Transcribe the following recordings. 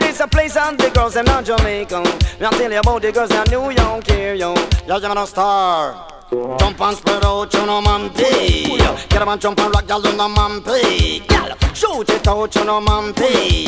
yeah, this a place and the girls in Jamaica. Me I tell you about the girls in New York here, yo. You're a star. Jump and spread out, you know, man, pay. Get up and jump and rock, y'all, you know, man, pay. Shoot it out, you know, man, pay.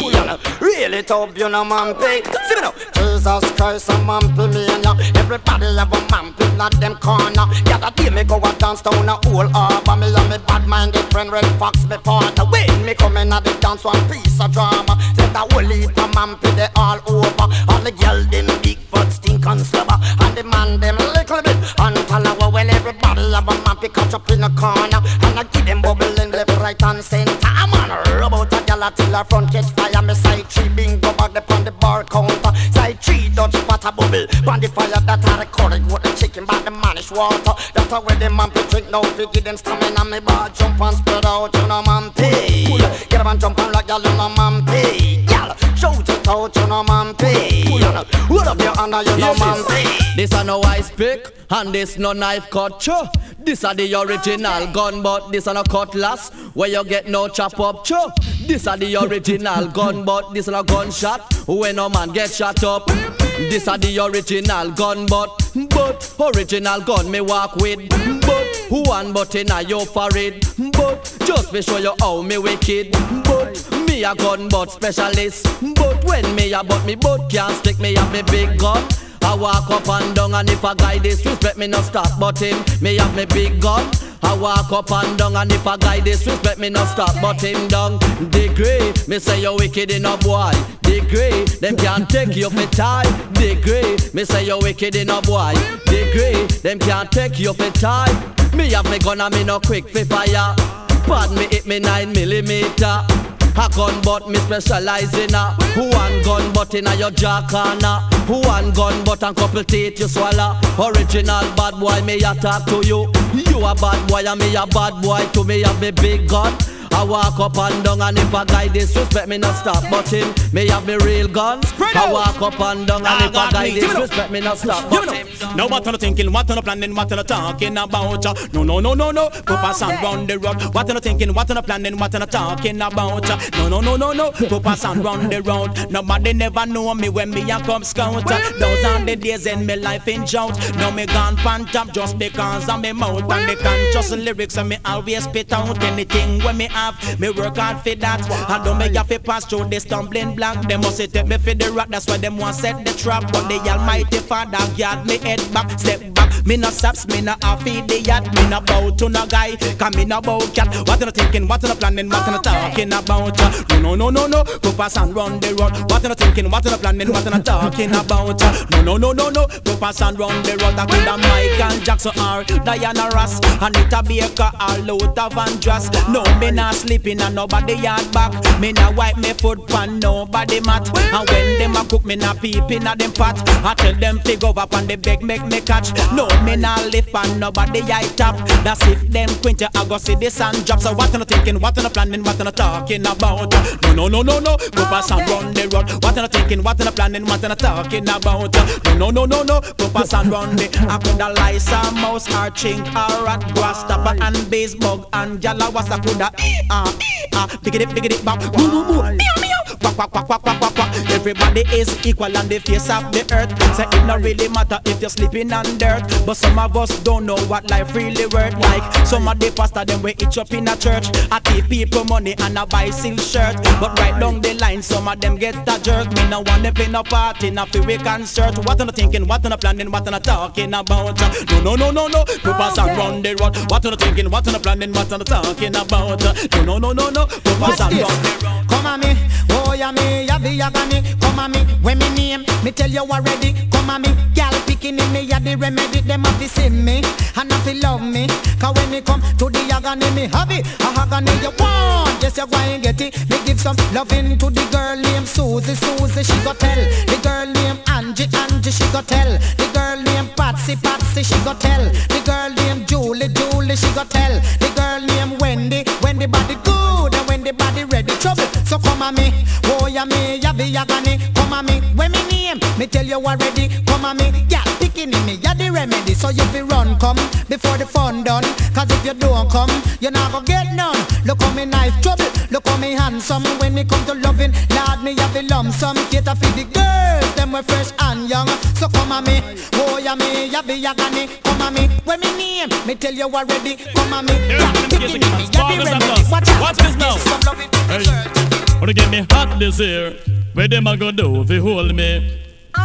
Really top, you know, man, pay. See me now. Jesus Christ, a man, pay me and ya. Everybody have a man, pay, not them corner. Yeah, that day me go a dance down a whole harbor. Me and me bad-minded friend, Red Fox, me partner. When me come in at the dance, one piece of drama. Say that whole heap of man, pay, they all over. All the girl, them big foot stink and slobber. And the man, them little bit and follow. Well, everybody have a man, pick up in the corner. And I give them bubbling left, right, and center. I'm on a robot, a gal till her front catch fire. Me side three bingo back the on the bar counter. Side three Dutch water bubble. On the fire that I recorded with the chicken by the mannish water. That's how where the man be drink now. Fi give them stamina, me bar jump and spread out. You know man pay. Get up and jump and like y'all, you know man pay. It out, you know man pay. Hold up your hand, you know man pay. This a no ice pick and this no knife cut. Cho. This a the original gun, but this a no cutlass where you get no chop up. Cho. This a the original gun, but this a no gunshot when no man get shot up. This a the original gun, but but original gun me walk with. But who one but in a your forehead. But just be show you how me wicked. But me a gun but specialist. But when me a but me but can't stick me have me big gun. I walk up and down and if a guy disrespect me no stop but him me have me big gun I walk up and down and if a guy disrespect me no stop but him down Degree, me say you wicked in a boy Degree, them can't take you for tie Degree, me say you wicked in a boy Degree, them can't take you for tie Me have me gun and me no quick for fire. Pardon me hit me 9 millimeter. A gun but me specialize in a. One gun but in a your jaw corner One gun but and couple teeth you swallow. Original bad boy me a talk to you. You a bad boy and me a bad boy To me. Have me big gun I walk up and down and if a guy disrespect me not stop but him Me have me real gun I walk up and down and if a guy disrespect me not stop but him Now what are thinking, what are planning, what are talking about? No, no, no, no, no, us on round the road. What are thinking, what are planning, what are talking about? No, no, no, no, no, us on round the road. Nobody never know me when me a come scout. Those are the days in me life in drought. Now me gone pan top just because of me mouth and the conscious lyrics and me always spit out anything when me have. Me work hard for that. I don't make to pass through the stumbling block. They must say take me for the rock. That's why them want set the trap. But the Almighty Father guard me head back, step. Me no saps, me no half idiot. Me no bow to no guy, come me no bow cat. What you no thinking? What you no planning? What you no talking about? No, no, no, no, no. Go pass and run the road. What you no thinking? What you no planning? What you no talking about? No, no, no, no, no. Go pass and run the road. I could have Michael Jackson or Diana Ross, Anita Baker or Luther Vandross. No, me not sleeping and nobody yard back. Me not wipe me foot pan nobody mat. And when them a cook, me not peeping at them pot. I tell them to go up on the beg make me catch. No, me not lift on nobody I top. That's if them quint I go see the sun drop. So what you no thinking? What you no planning? What you no talking about? No, no, no, no, no. Go pass and run the road. What you no thinking? What you no planning? What you no talking about? No, no, no, no, no. Go pass and run the. I coulda lice a mouse or chink or rat, grasshopper and base bug and jala was I coulda ah ah piggity piggity bop boo boo boo meow meow quack quack quack quack quack quack quack. Everybody is equal on the face of the earth. Say it not really matter if you're sleeping on dirt, but some of us don't know what life really worth like. Some of the pastor them we itch up in a church. I give people money and I buy silk shirt, but right down the line some of them get a jerk. Me no want to play no party, not fi we concert. What am I thinking? What am I planning? What am I talking about? No no no no no. Go pass and run the road. What am I thinking? What am I planning? What am I talking about? No no no no no. And run the road. Come on me, oh yeah me, ya be agony. Come on me, when me name, me tell you already. Come on me, gal picking in me, ya the remedy. Them have to see me, and have to love me. Cause when me come to the agony, me have it. A agony you want, just you go and get it. Me give some loving to the girl named Susie, Susie. She go tell the girl named Angie, Angie. She go tell the girl named Patsy, Patsy. She go tell the girl named Julie, Julie. She go tell the girl named Wendy, Wendy body good and the body ready trouble. So come on me, yeah me, ya be agony. Come on me, when me name, me tell you already. Come on me, yeah, pick picking in me, yeah the remedy. So you be run come before the fun done. Cause if you don't come, you're not gonna get none. Look on me knife trouble, look on me handsome. When me come to loving, lad me have the lump sum. Cater for the girls, them we fresh and young. So come on me, oh yeah me, yeah be ya gani. Come on me, when me name, me tell you already. Come on me, yeah picking in me, yeah the remedy. Watch out, Watch this now. Some loving for the Hey. Or to get me hot this year. Where them a go do if you hold me?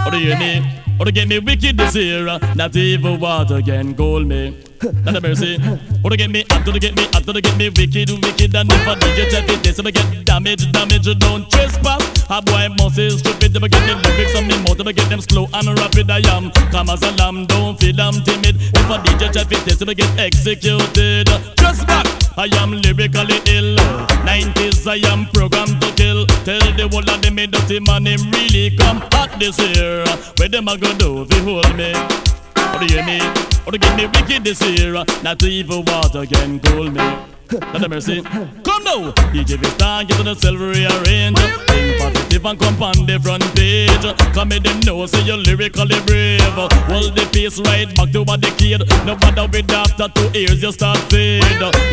Or to hear me? Or to get me wicked this year. Uh, not even water can cool me. Not a mercy. Or to get me hot, to get me hot, to get me wicked, wicked. And if I DJ check it, this I get damage, damage. Don't trespass. A boy must is stupid. I get the lyrics on me mouth, I get them slow and rapid, I am. Come as a lamb, don't feel I'm timid. If I DJ check it, this I get executed. Back. I am lyrically ill. 90s, I am programmed to kill. Tell the whole of them, me Dirtsman, him really come hot this year. Where them a go do you hold me? Or do you hear me? Or to get me wicked this year? Not even water can cool me. Not a mercy. Come now, DJ this time, get on the silver rearrange. Think positive and come on the front page. Come me them know, say you're lyrically brave. Hold the pace right back to a decade. No matter with after two years, you start fade.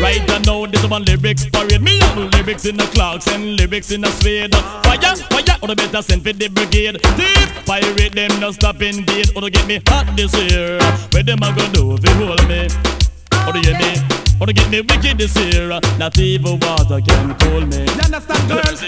Right now, this one lyrics parade. Me have lyrics in the clocks and lyrics in the spade. Fire, fire, or the better send for the brigade. Thief, pirate them, no stop invade. Or to get me hot this year. Where them a go do if you hold me? Or do you hear me? Or to get me wicked this year. Not even water can cool me. You understand, girls?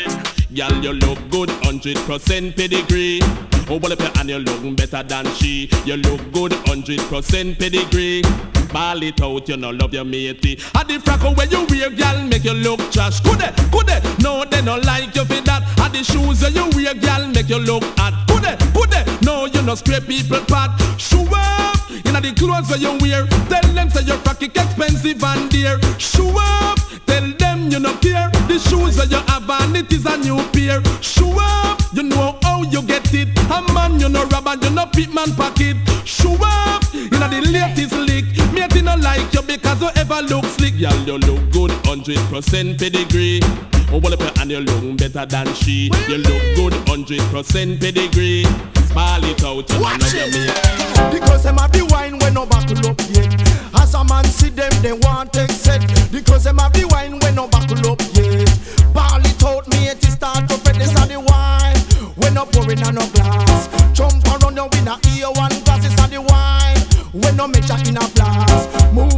Girl, you look good, 100% pedigree. Oh, well, if you and you look better than she. You look good, 100% pedigree. Ball it out, you know, love your matey. And the frack where you wear, girl, make you look trash. Could it, could it? No, they don't like you for that. And the shoes that you wear, girl, make you look hot. Could it, could it? No, you no scrape people pat. Shoe up, you know the clothes that you wear. Tell them say your frack expensive and dear. Shoe up, tell them you no care. The shoes that you have and it is a new pair. Shoe up, you know how you get it. A man, you no rubber, you no pit man pocket. Shoe up, you know the latest lick. Mate, no like you because you ever look slick. Y'all, you look good, 100% pedigree. Oh, well, and you look better than she. You look good, 100% pedigree. Ball it out, you Watch your it. Because them have the wine when no buckle up yet. As a man see them, they want take set. Because them have the wine when no buckle up yet. Ball it out, me it start to fed this are the wine. When no pouring on no glass. Jump around you with a ear one glass, When no measure in a glass. Move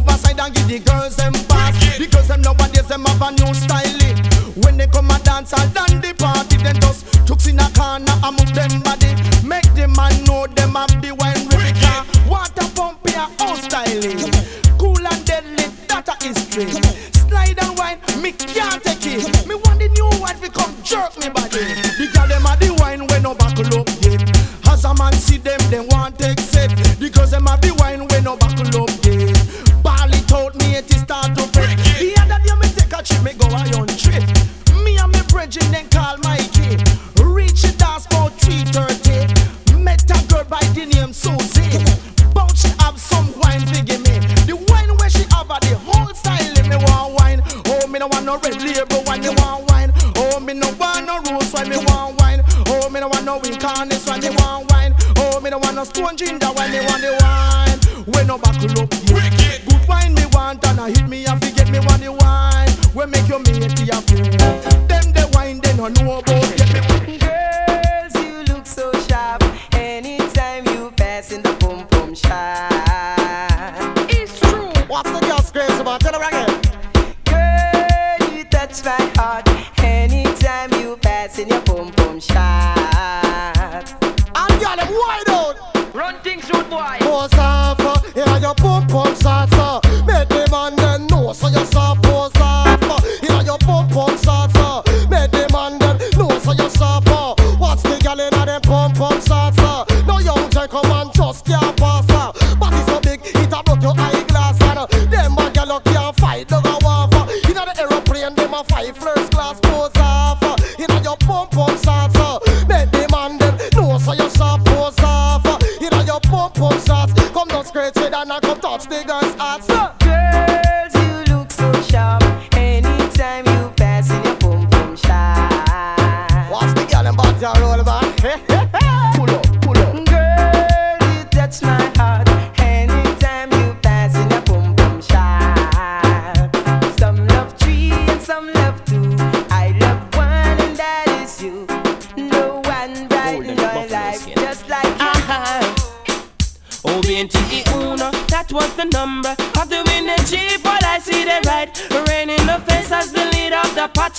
no when me want wine. Oh, me no want no incarnates when me want wine. Oh, me no want no stone ginger when me want the wine. When no buckle up, yeah. Good wine me want and I hit me and forget me want the wine. We make you mate your friend. Them the wine they no know about.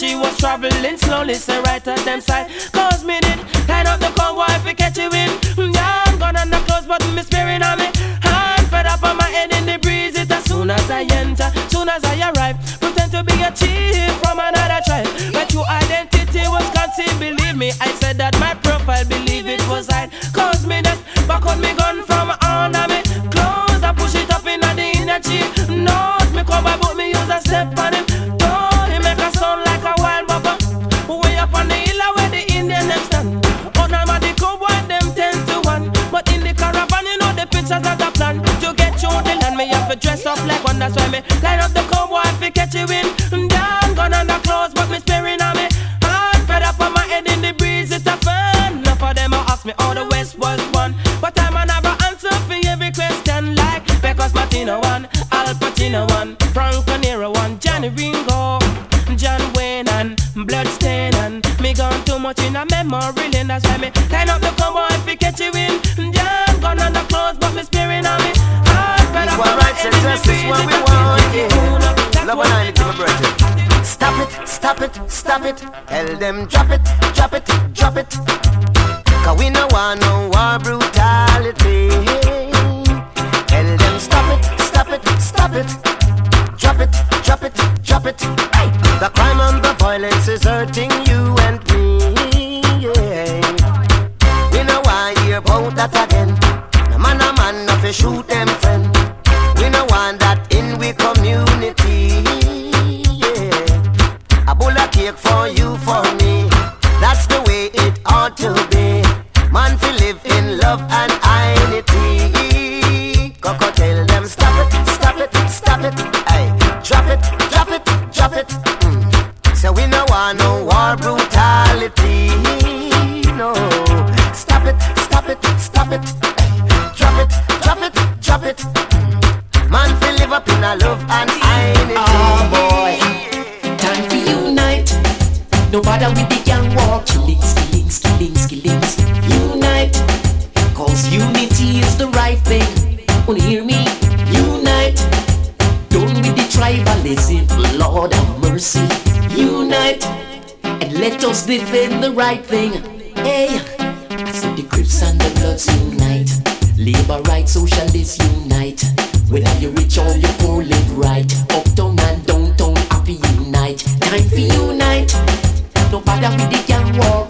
Apache was traveling slowly, say right at them side. Cause me did line up the convoy if we catch you in. Mm, yeah, I'm gonna the close, but me spirit on me. Hand fed up on my head in the breeze. It as soon as I enter, soon as I arrive. Pretend to be a chief from another tribe. My true identity was concealed, believe me. I said that my profile, believe it was I. Cause me just back on me gun from under me. Close, I push it up in the energy. Note me come by, but me use a step on him. Up like one. That's why me line up the cowboy if we catch you in. Down, gun the clothes, but me sparing on me. Hard fed up on my head in the breeze, it's a fun. Enough of them ask me how the West was won. But I'm an answer for every question like because Martina one, Al Pacino one, Franco Nero one, Johnny Ringo, John Wayne and Bloodstain and me gone too much in a memory lane. That's why me line up the Stop it, stop it. Tell them drop it, drop it, drop it. Cause we no want no war brutality. For you, the and the Bloods unite. Labor rights, socialists unite. Whether you rich or you poor, live right. Uptown and downtown, happy unite. Time for unite. No bother with the gang war.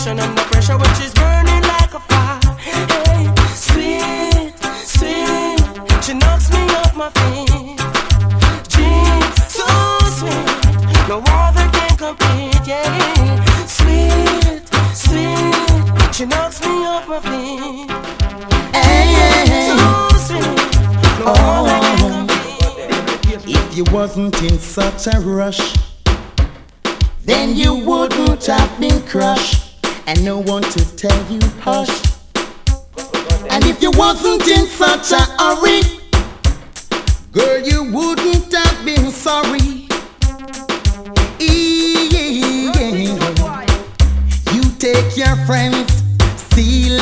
Passion under pressure when she's burning like a fire. Hey, sweet, sweet, she knocks me off my feet. Gee, so sweet, no other can compete. Yeah, sweet, sweet, she knocks me off my feet. So sweet, no other can oh. compete. If you wasn't in such a rush, then you wouldn't have been crushed, and no one to tell you hush. And if you wasn't in such a hurry, girl, you wouldn't have been sorry. Yeah. You take your friends' silly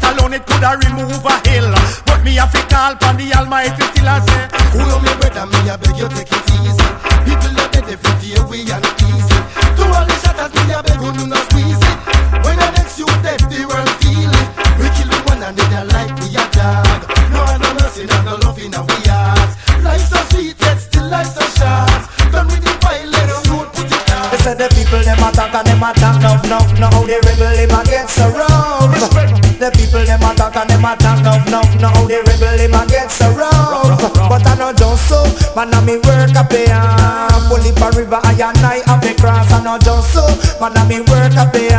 faith alone it coulda remove a hill, but me have to call upon the Almighty still I say. Attack and them attack enough enough Now they rebel him against the road But I know just so, man I me work up here. Fully for river I and I have a cross. I know just so, man I me work up here.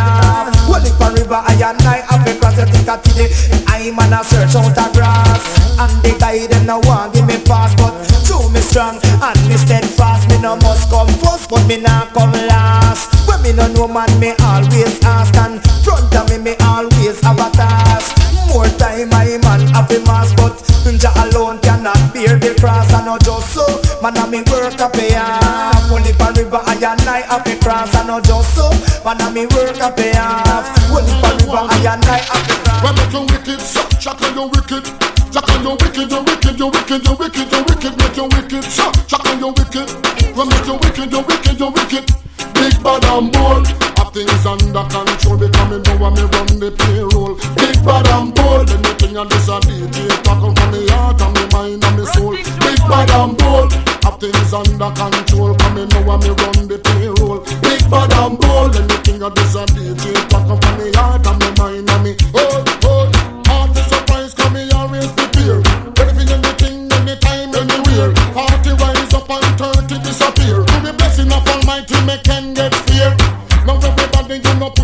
Fully for river I and I have a cross. You think I today, I man a search out a grass. And the guy them no want give me pass. But true me strong and me steadfast. Me no must come first but me not come last. When me no know man me man I me work up here. Only for river I and I have a cross. I know just so. Man I me work up here. Only for river I and I have a cross. When make you wicked, so Chaka you wicked. Chaka you wicked, you wicked, you wicked, you wicked, you wicked, make you wicked, so Chaka you wicked. When make you wicked, you wicked, you wicked. Big bad and bold, things under control because me know when me run the payroll. Big bad and bold, anything I this a DJ talk from me heart and me mind and me soul. Big bad and bold, have things under control because me know when me run the payroll. Big bad and bold, anything I this a DJ talk from me heart and me mind and me hold,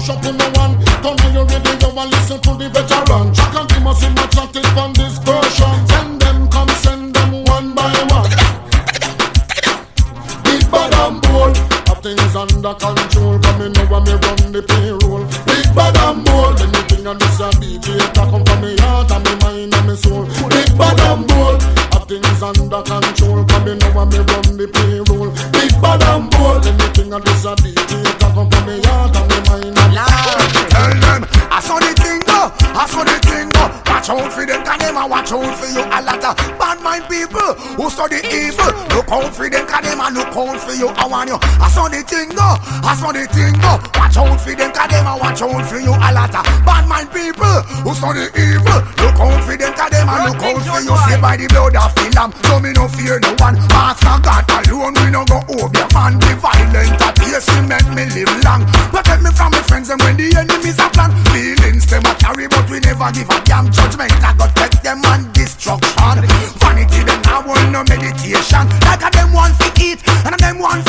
everybody, you know, for you. I. I saw the thing go, I saw the thing go. Watch out for them, cause them a watch out for you. A lot of bad mind people who study evil. Look out for them, cause them a look out for you. Say by the blood of the lamb, so me no fear no one. Master God alone, we no go over man. The violent at yes, he make me live long. Protect me from my friends and when the enemies are plan. Feelings them a carry, but we never give a damn judgment. I got take them on destruction. Vanity them I want no meditation. Like a them want to eat and a them want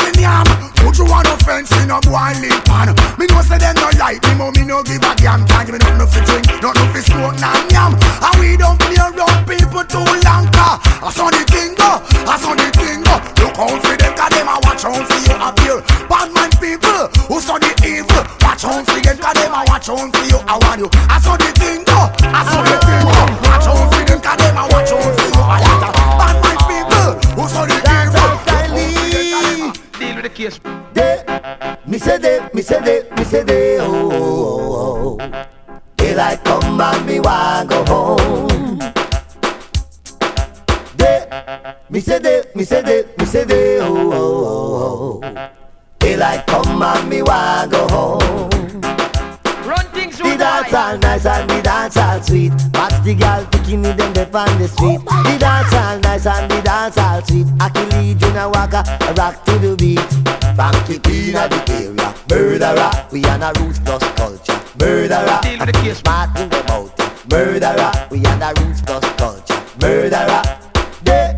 to you on offense in a boy live pan. Me know say them no like me, but me no give a damn. Can't give me nothing for drink, nothing for smoke, nah yam. And we don't play around people too long. I saw the thing go, I saw the thing go. Look out for them, cause them a watch out for you appear. Bad man people who saw the evil, watch out for them, cause them a watch out say they, say oh, oh, oh. Daylight come and me want go home. They, me say they, me say they, me say they, oh, oh, oh. Daylight come and me want go home. Run things The dance all nice and the dance all sweet. Watch the girl picking me them dead on the street. The dance all nice and the dance all sweet. Achilles Junior Walker rock to the beat. Funky queen of the area, murderer. We on a roots plus culture, murderer. Deal with the case. Smart in the mouth, murderer. We on a roots plus culture, murderer. They,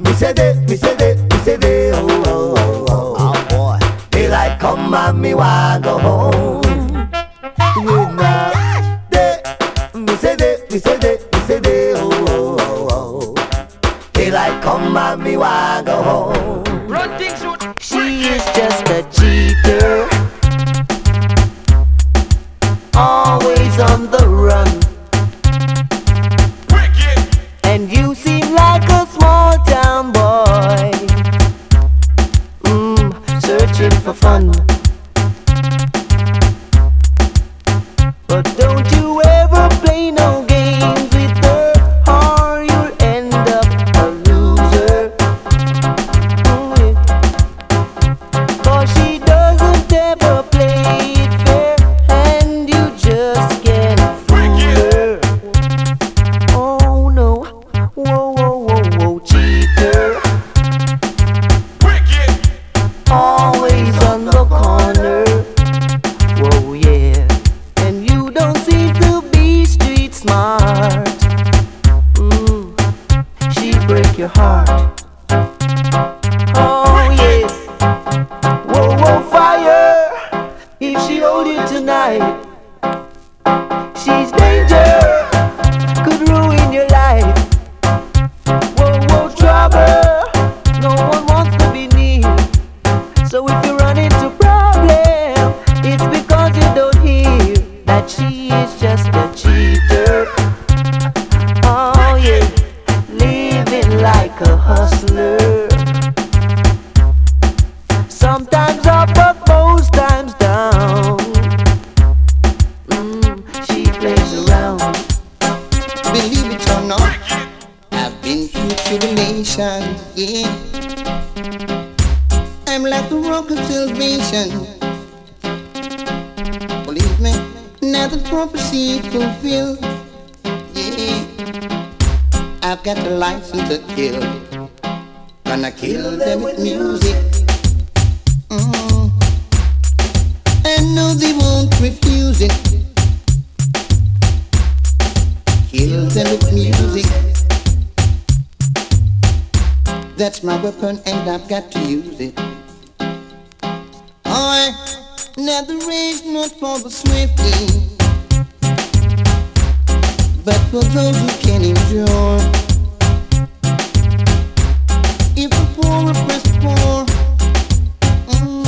me say they, me say they, me say they, oh oh oh oh. Oh boy, daylight come and me want go home. Yeah, now. They, me say they, me say they, me say they, oh oh oh oh. Daylight come and me want go home. Run things with She is just a cheater, always on the run. And you seem like a I've got the license to kill, gonna kill them with music. Mm. I know they won't refuse it. Kill them with music. That's my weapon and I've got to use it. Alright, now the race not for the swift, but for those who can endure. If the poor oppress poor, mm,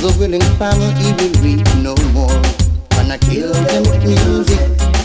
the willing farmer he will reap no more. Gonna kill them with music.